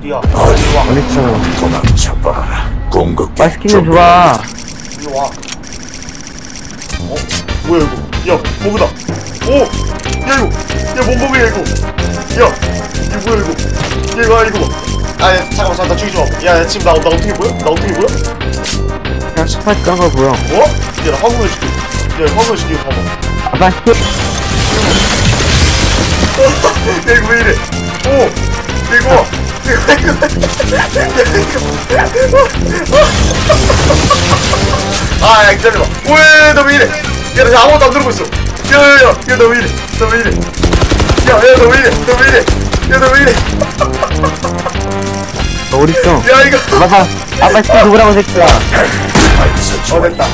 어디야? 어디 와. 어딨어 도망쳐봐라. 공격기 맛있기는 좋아 이리 와. 어? 뭐야 이거? 야, 버그다. 오! 야 이거! 야 몸버그야 이거! 야! 이거 뭐야 이거? 야 이거 아 이거 봐. 아 야, 잠깐만 잠깐 나 죽이지 마. 야, 야 지금 나, 나 어떻게 보여? 나 어떻게 보여? 그냥 스파이크 깐거 보여 어? 야, 나 화면을 시켜. 야, 화면을 시켜 봐봐. 아 맛있게 야 이거 왜 이래? 오! 이거 아, 야, 기다려봐. 왜, 너왜 이래? 야, 나 아무것도 안 누르고 있어. 야, 야, 야, 야, 너왜 이래? 너왜 이래? 야, 야, 너왜 이래? 너왜 이래? 야, 너왜 이래? 너 어딨어 야, 이거. 맞아 아빠 스킨 누구라고 새끼야 어, 됐다.